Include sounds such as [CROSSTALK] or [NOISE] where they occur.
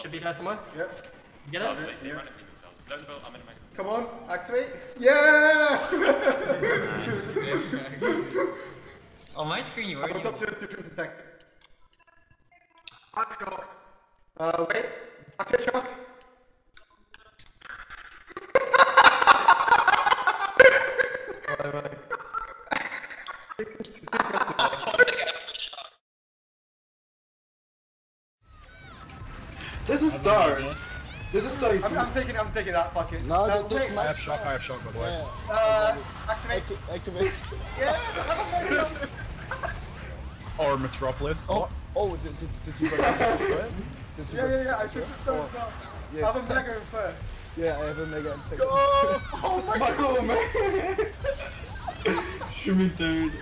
Should be there somewhere. Yep. You get Oh, it? they, they ran it through themselves. Loads of build, I'm in a mega. Come on, activate. Yeah! [LAUGHS] [LAUGHS] On my screen, you I've already. got to different attack. I'm shot. Uh, wait. Activate shock. This is so. This is so. I'm, I'm taking I'm taking that, fuck it. No, don't, don't wait, I have smash. shock, I have shock by the way. Yeah. Uh, activate. Acti- activate. [LAUGHS] Yeah! [LAUGHS] Or Metropolis. Oh, oh, did, did, did you go to start as well? Did you Yeah, go yeah, to yeah, I start as took the stone Or- as well. Yes. Have a mega in first. Yeah, I have a mega in second. Oh, oh my god! Man. [LAUGHS] Shimmy dude.